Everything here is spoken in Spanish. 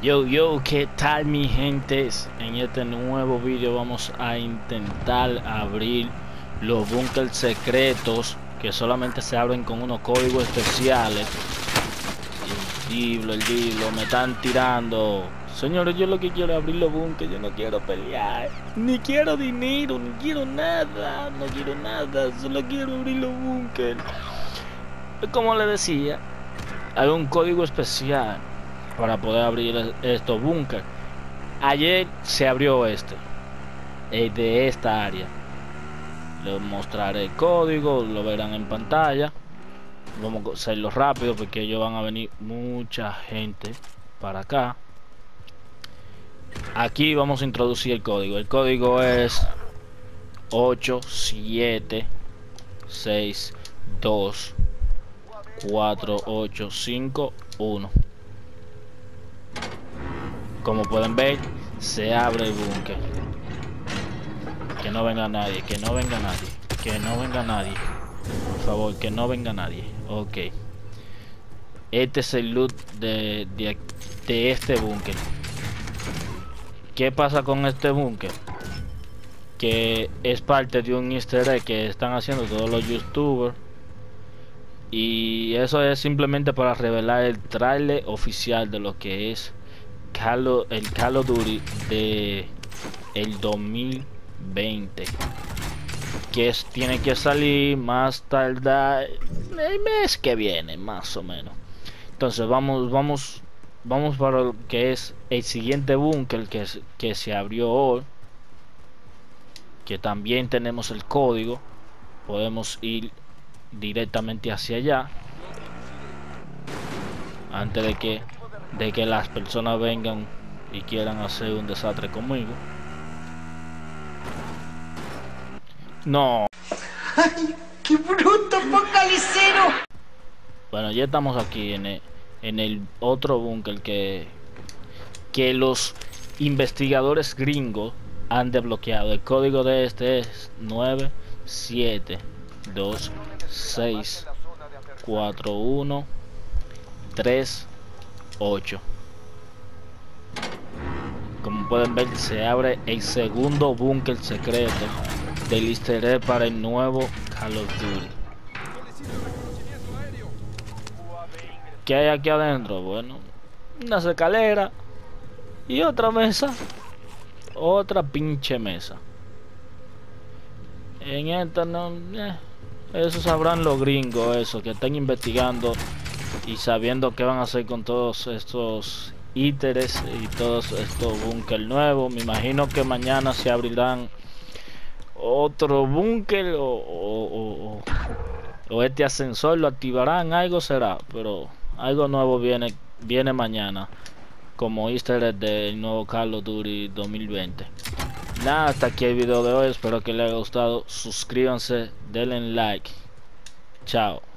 Yo, yo, ¿qué tal mi gente? En este nuevo vídeo vamos a intentar abrir los bunkers secretos que solamente se abren con unos códigos especiales. El libro, el libro, me están tirando. Señores, yo lo que quiero es abrir los bunkers, yo no quiero pelear. Ni quiero dinero, ni quiero nada, no quiero nada, solo quiero abrir los bunkers. Como le decía, hay un código especial para poder abrir estos bunkers. Ayer se abrió este, el de esta área. Les mostraré el código, lo verán en pantalla. Vamos a hacerlo rápido porque ellos van a venir mucha gente para acá. Aquí vamos a introducir el código. El código es 8, 7, 6, 2, 4, 8, 5, 1 como pueden ver se abre el búnker. Que no venga nadie que no venga nadie que no venga nadie. Por favor que no venga nadie. Ok. Este es el loot de, de, este búnker. ¿Qué pasa con este búnker? Que es parte de un easter egg que están haciendo todos los youtubers. Y eso es simplemente para revelar el trailer oficial de lo que es el Call of Duty de el 2020 que es, tiene que salir más tarde el mes que viene más o menos. Entonces vamos vamos vamos para lo que es el siguiente búnker que, que se abrió hoy. Que también tenemos el código. Podemos ir directamente hacia allá. Antes de que de que las personas vengan y quieran hacer un desastre conmigo. No. ¡Ay, qué bruto, focalicero! Bueno, ya estamos aquí en el, en el otro búnker que, que los investigadores gringos han desbloqueado. El código de este es 9, 7, 2, 6, 4, 1, 3, 8 como pueden ver se abre el segundo búnker secreto del easter para el nuevo Call of Duty. ¿qué hay aquí adentro? bueno una escalera y otra mesa otra pinche mesa. En esta no eh, eso sabrán los gringos eso que están investigando y sabiendo qué van a hacer con todos estos íteres y todos estos búnker nuevos me imagino que mañana se abrirán otro búnker o, este ascensor lo activarán algo será pero algo nuevo viene viene mañana como easter del nuevo Carlos Duty 2020 nada hasta aquí el video de hoy espero que les haya gustado suscríbanse denle like. Chao